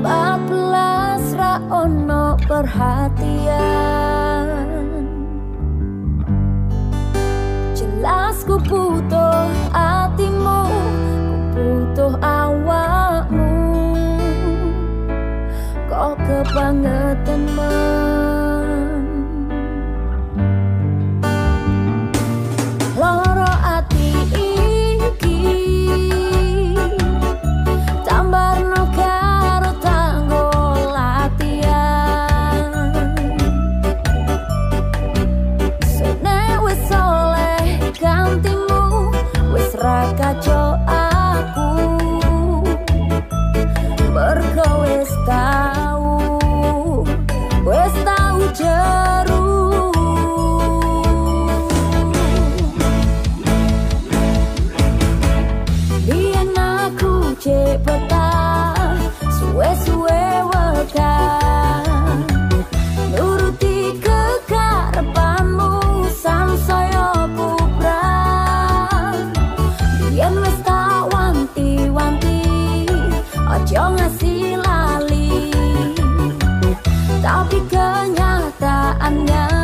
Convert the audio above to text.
14 ra ono perhatian. Jelas ku butuh hatimu ku butuh awakmu. Kok kebangetan mau Tapi kenyataannya